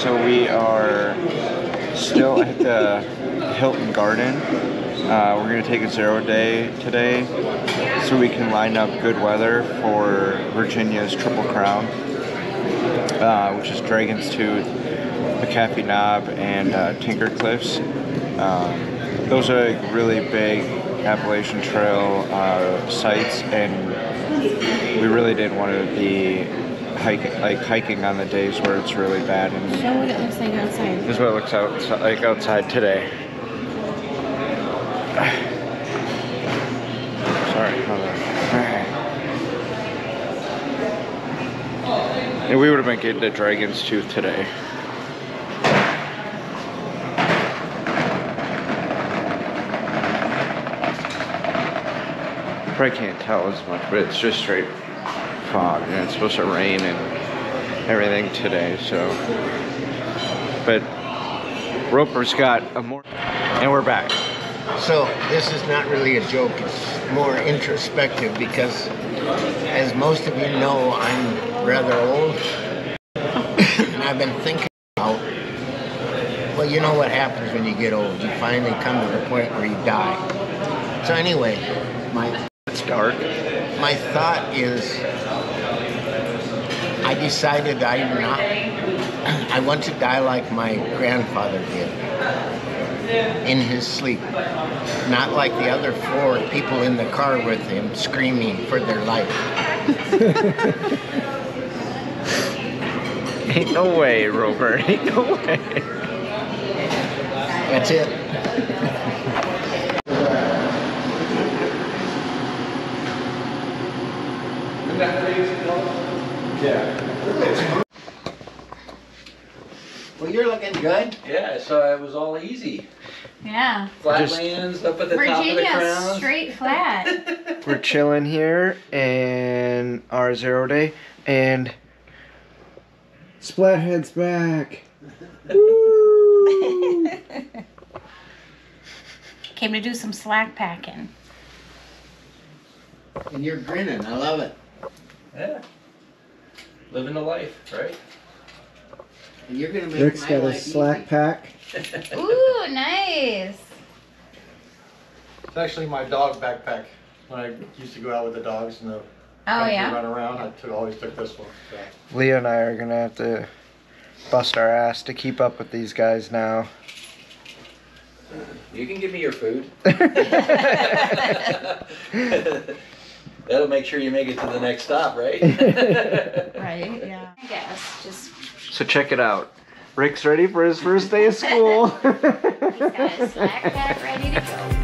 So we are still at the Hilton Garden. Uh, we're gonna take a zero day today, so we can line up good weather for Virginia's Triple Crown, uh, which is Dragon's Tooth, McAfee Knob, and uh, Tinker Cliffs. Um, those are like really big Appalachian Trail uh, sites, and we really didn't want to be hiking, like hiking on the days where it's really bad and Show what it looks like outside. this is what it looks out like outside today. Sorry, hold on. And we would have been getting the Dragon's Tooth today. Probably can't tell as much, but it's just straight fog, and it's supposed to rain and everything today, so. But Roper's got a more, and we're back. So this is not really a joke. It's more introspective because, as most of you know, I'm rather old, and I've been thinking about. Well, you know what happens when you get old. You finally come to the point where you die. So anyway, my It's dark. my thought is, I decided I'm not. I want to die like my grandfather did in his sleep. Not like the other four people in the car with him screaming for their life. Ain't no way, Roper. Ain't no way. That's it. Well, you're looking good. Yeah, so it was all easy. Yeah. Flatlands up at the top of the Virginia crown. straight flat. We're chilling here in our zero day, and Splathead's back. Came to do some slack packing. And you're grinning. I love it. Yeah. Living the life, right? And you're gonna make Rick's my got a life slack easy. pack. Ooh, nice. It's actually my dog backpack. When I used to go out with the dogs and the Oh yeah. run around, I took, always took this one. So. Leah and I are gonna have to bust our ass to keep up with these guys now. You can give me your food. That'll make sure you make it to the next stop, right? Right. Yeah. I guess just So check it out. Rick's ready for his first day of school. he's got his slack pack ready to go.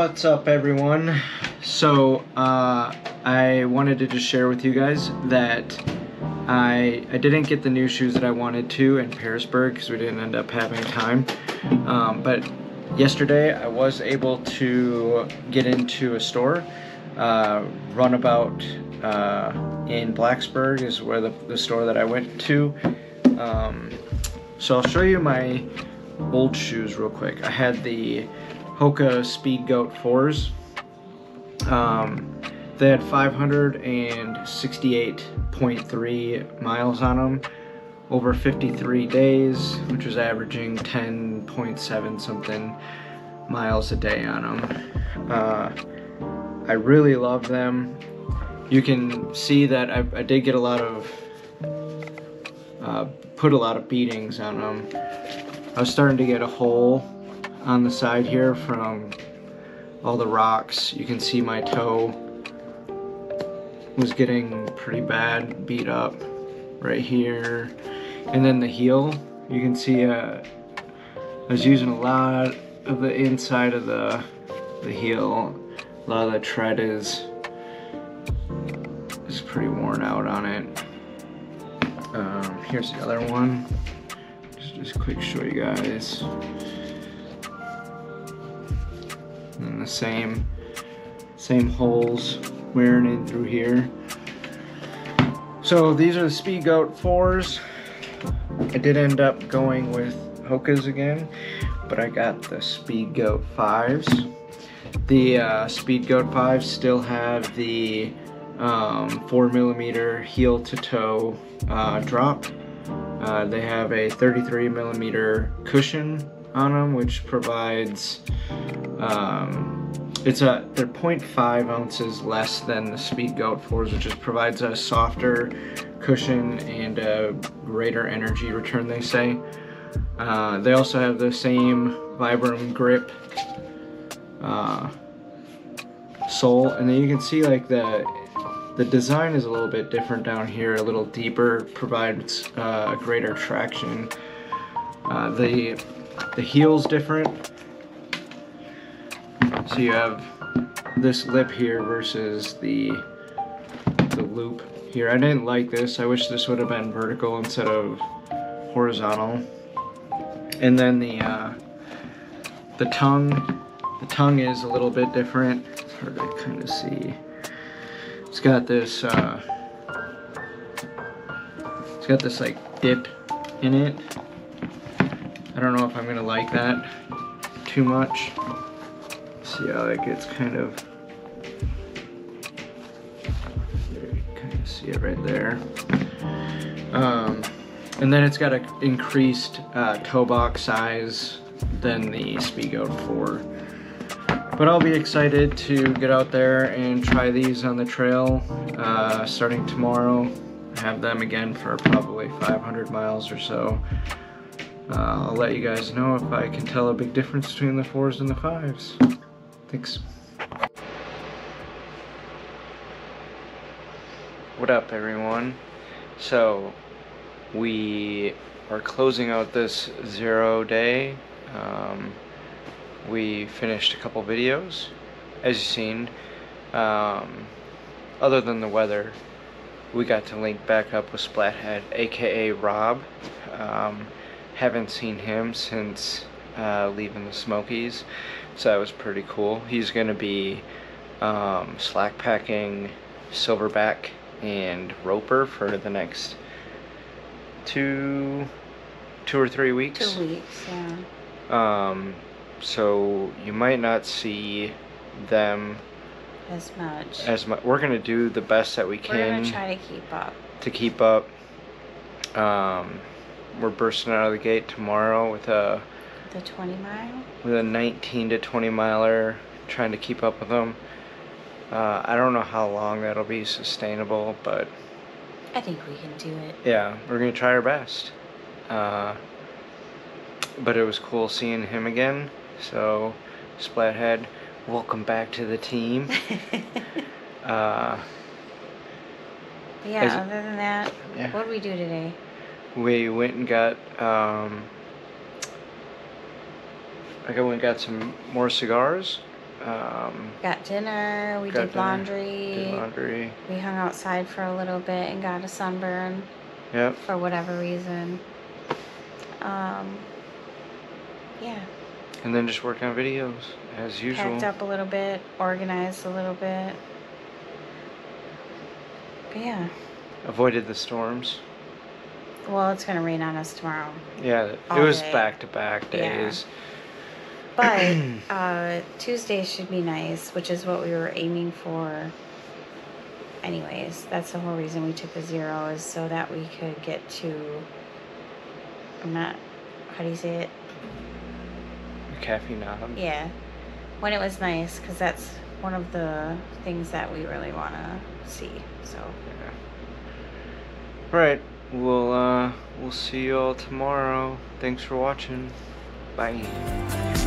What's up, everyone? So, uh, I wanted to just share with you guys that I I didn't get the new shoes that I wanted to in Pearisburg because we didn't end up having time. Um, but yesterday I was able to get into a store. Uh, Runabout uh, in Blacksburg is where the, the store that I went to. Um, so I'll show you my old shoes real quick. I had the Hoka Speed Goat 4s Um, they had 568.3 miles on them over 53 days, which was averaging 10.7 something miles a day on them. Uh, I really love them. You can see that I, I did get a lot of, uh, put a lot of beatings on them. I was starting to get a hole on the side here from all the rocks. You can see my toe was getting pretty bad, beat up right here. And then the heel, you can see uh, I was using a lot of the inside of the, the heel. A lot of the tread is, is pretty worn out on it. Um, here's the other one. Just, just quick show you guys. And the same, same holes wearing in through here. So these are the Speed Goat 4s. I did end up going with Hoka's again, but I got the Speed Goat 5s. The uh, Speed Goat 5s still have the um, 4 millimeter heel to toe uh, drop. Uh, they have a 33 millimeter cushion on them, which provides um, it's a they're 0.5 ounces less than the Speed Goat 4s, which just provides a softer cushion and a greater energy return. They say. Uh, they also have the same Vibram grip uh, sole, and then you can see like the the design is a little bit different down here, a little deeper, provides uh, greater traction. Uh, the the heel's different. So you have this lip here versus the the loop here. I didn't like this. I wish this would have been vertical instead of horizontal. And then the uh, the tongue, the tongue is a little bit different. It's hard to kind of see. It's got this. Uh, it's got this like dip in it. I don't know if I'm gonna like that too much. See how that gets kind of. You kind of see it right there. Um, and then it's got an increased uh, toe box size than the Speedgoat 4. But I'll be excited to get out there and try these on the trail uh, starting tomorrow. Have them again for probably 500 miles or so. Uh, I'll let you guys know if I can tell a big difference between the 4s and the 5s. Thanks. What up everyone? So we are closing out this zero day. Um, we finished a couple videos, as you've seen. Um, other than the weather, we got to link back up with Splathead, aka Rob. Um, haven't seen him since uh, leaving the Smokies, so that was pretty cool. He's gonna be um, slack packing silverback and roper for the next two two or three weeks. Two weeks, yeah. Um, so you might not see them As much. as much. We're gonna do the best that we can. We're gonna try to keep up. to keep up. Um, we're bursting out of the gate tomorrow with a The 20 mile? with a 19 to 20 miler, trying to keep up with them. Uh, I don't know how long that'll be sustainable, but I think we can do it. yeah, we're gonna try our best. Uh, but it was cool seeing him again. So, Splathead, welcome back to the team. Uh, yeah, other than that, Yeah. what did we do today? we went and got um, I went and got some more cigars. Um, Got dinner, we got did dinner, laundry, did laundry. we hung outside for a little bit and got a sunburn Yep. for whatever reason. Um, yeah, And then just work on videos as usual. packed up a little bit, organized a little bit. But yeah, Avoided the storms. well, it's gonna rain on us tomorrow. Yeah, it was day. back to back Yeah. But uh, Tuesday should be nice, which is what we were aiming for. Anyways, that's the whole reason we took the zero is so that we could get to. I'm not. How do you say it? Caffeine knob. Yeah, when it was nice, because that's one of the things that we really want to see. So Right. We'll uh we'll see you all tomorrow. Thanks for watching. Bye.